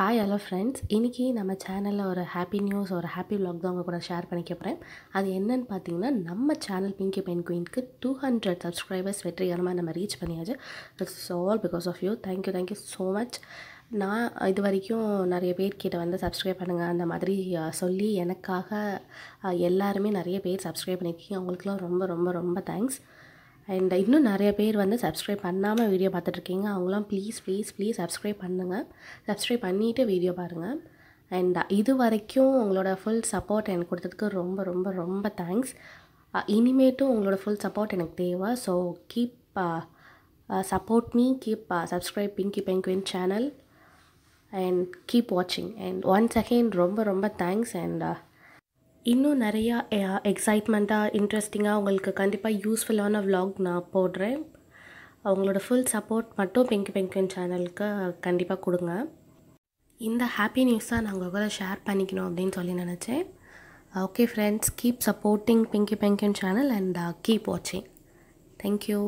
Hi hello friends இன்றைக்கி நம்ம சேனலில் ஒரு ஹாப்பி நியூஸ் ஒரு ஹாப்பி vlog தான் உங்கள் கூட ஷேர் பண்ணிக்க போகிறேன் அது என்னன்னு பார்த்தீங்கன்னா நம்ம சேனல் பிங்கி பென் குயின்க்கு டூ ஹண்ட்ரட் சப்ஸ்கிரைபர்ஸ் வெற்றிகரமாக நம்ம ரீச் பண்ணியாச்சு. It's all because of you thank you thank you so much நான் இது வரைக்கும் நிறைய பேர்கிட்ட வந்து சப்ஸ்கிரைப் பண்ணுங்கள் அந்த மாதிரி சொல்லி எனக்காக எல்லாருமே நிறைய பேர் சப்ஸ்கிரைப் பண்ணியிருக்கீங்க. அவங்களுக்குலாம் ரொம்ப ரொம்ப ரொம்ப தேங்க்ஸ் அண்ட் இன்னும் நிறைய பேர் வந்து சப்ஸ்கிரைப் பண்ணாமல் வீடியோ பார்த்துட்ருக்கீங்க அவங்களாம் ப்ளீஸ் ப்ளீஸ் ப்ளீஸ் சப்ஸ்கிரைப் பண்ணுங்கள் சப்ஸ்கிரைப் பண்ணிவிட்டு வீடியோ பாருங்கள் அண்ட் இது வரைக்கும் உங்களோட ஃபுல் சப்போர்ட் எனக்கு கொடுத்ததுக்கு ரொம்ப ரொம்ப ரொம்ப தேங்க்ஸ் இனிமேட்டும் உங்களோட ஃபுல் சப்போர்ட் எனக்கு தேவை. So keep support me keep subscribe Pinky Penguin channel and keep வாட்சிங் அண்ட் ஒன்ஸ் அகெயின் ரொம்ப ரொம்ப தேங்க்ஸ் அண்ட் இன்னும் நிறையா எக்ஸைட்மெண்ட்டாக இன்ட்ரெஸ்டிங்காக உங்களுக்கு கண்டிப்பாக யூஸ்ஃபுல்லான வ்ளாக் நான் போடுறேன். அவங்களோட ஃபுல் சப்போர்ட் மட்டும் பிங்கி பெங்குவின் சேனலுக்கு கண்டிப்பாக கொடுங்க. இந்த ஹாப்பி நியூஸ் தான் நான் உங்கள் கூட ஷேர் பண்ணிக்கணும் அப்படின்னு சொல்லி நினச்சேன். Okay friends keep supporting Pinky Penguin channel and keep வாட்சிங் தேங்க்யூ